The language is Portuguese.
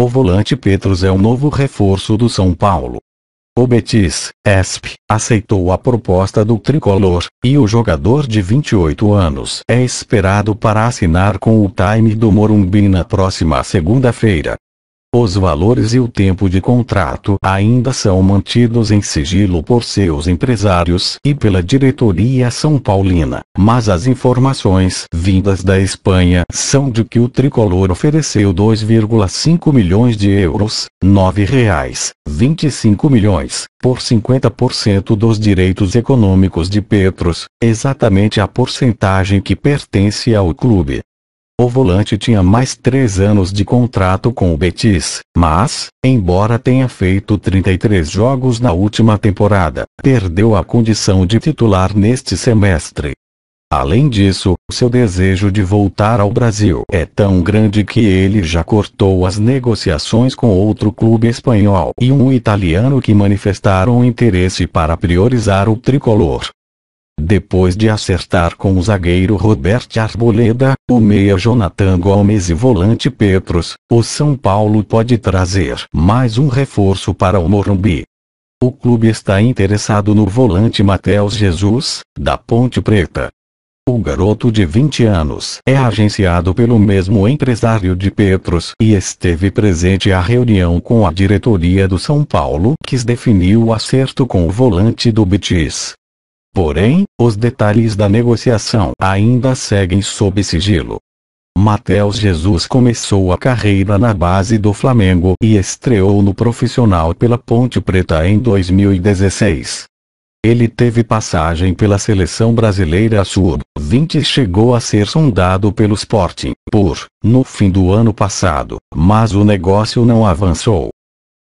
O volante Petros é o novo reforço do São Paulo. O Betis, ESP, aceitou a proposta do tricolor, e o jogador de 28 anos é esperado para assinar com o Time do Morumbi na próxima segunda-feira. Os valores e o tempo de contrato ainda são mantidos em sigilo por seus empresários e pela diretoria São Paulina, mas as informações vindas da Espanha são de que o tricolor ofereceu 2,5 milhões de euros, R$ reais, 25 milhões, por 50% dos direitos econômicos de Petros, exatamente a porcentagem que pertence ao clube. O volante tinha mais três anos de contrato com o Betis, mas, embora tenha feito 33 jogos na última temporada, perdeu a condição de titular neste semestre. Além disso, seu desejo de voltar ao Brasil é tão grande que ele já cortou as negociações com outro clube espanhol e um italiano que manifestaram interesse para priorizar o tricolor. Depois de acertar com o zagueiro Roberto Arboleda, o meia Jonathan Gomes e volante Petros, o São Paulo pode trazer mais um reforço para o Morumbi. O clube está interessado no volante Matheus Jesus, da Ponte Preta. O garoto de 20 anos é agenciado pelo mesmo empresário de Petros e esteve presente à reunião com a diretoria do São Paulo que definiu o acerto com o volante do Betis. Porém, os detalhes da negociação ainda seguem sob sigilo. Matheus Jesus começou a carreira na base do Flamengo e estreou no profissional pela Ponte Preta em 2016. Ele teve passagem pela seleção brasileira sub-20 e chegou a ser sondado pelo Sporting, por, no fim do ano passado, mas o negócio não avançou.